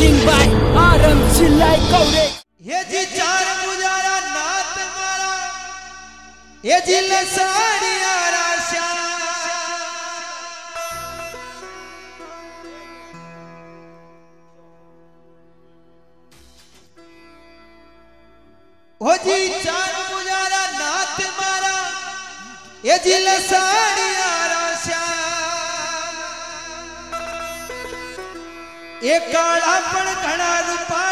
Recording by RM Chillai Kaure. ये जी चार गुजारा नात मारा, ये जी राशा जी चार मारा, ये जी लसाड़िया राशा એ કાળા પણ ઘણા રૂપાળા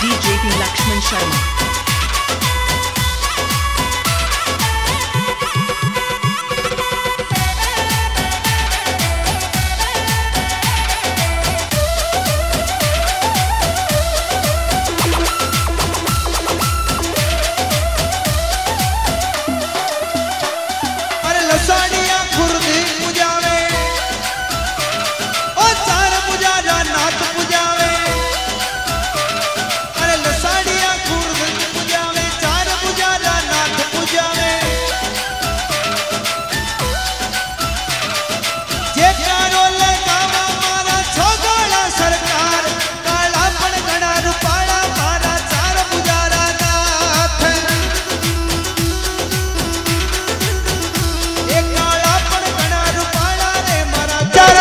DJ. Lakshman Sharma.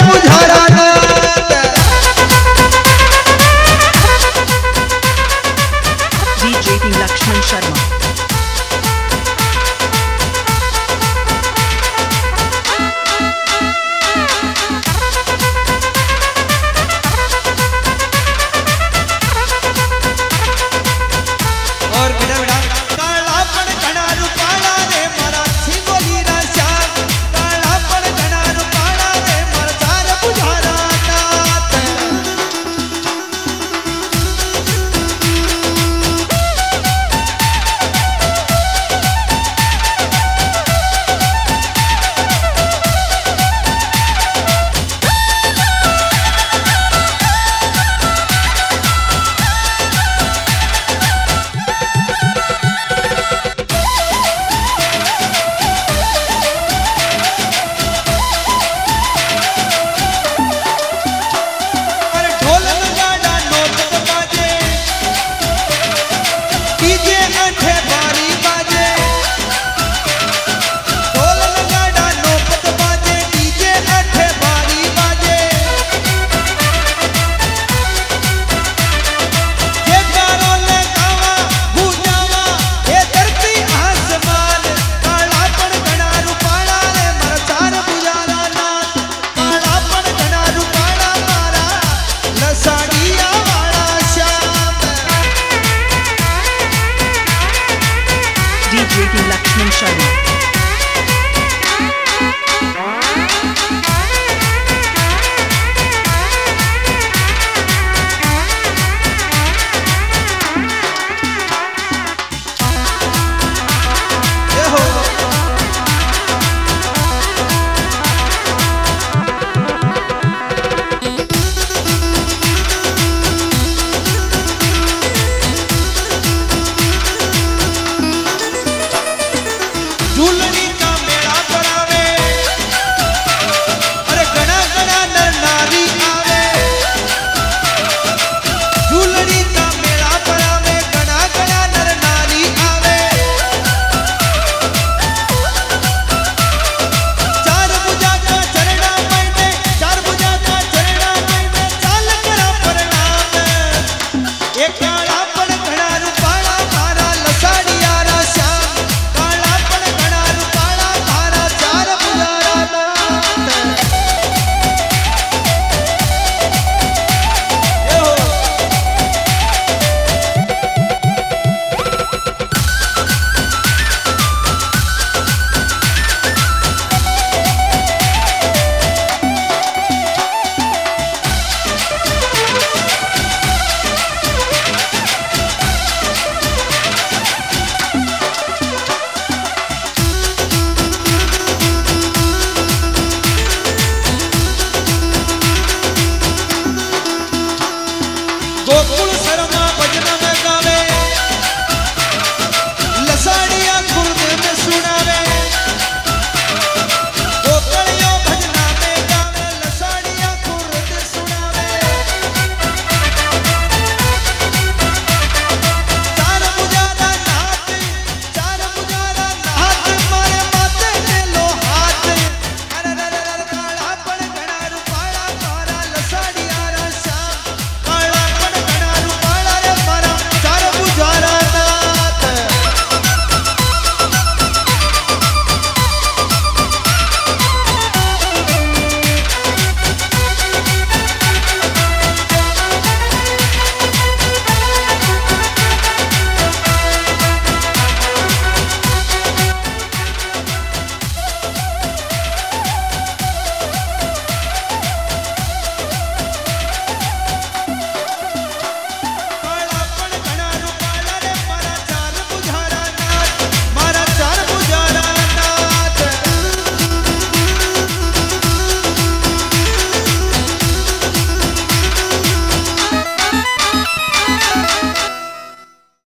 बुझा